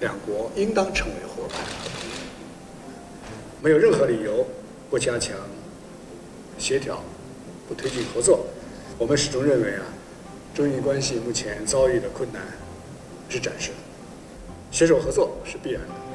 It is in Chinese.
两国应当成为伙伴没有任何理由不加强协调不推进合作。我们始终认为啊中印关系目前遭遇的困难是暂时的携手合作是必然的。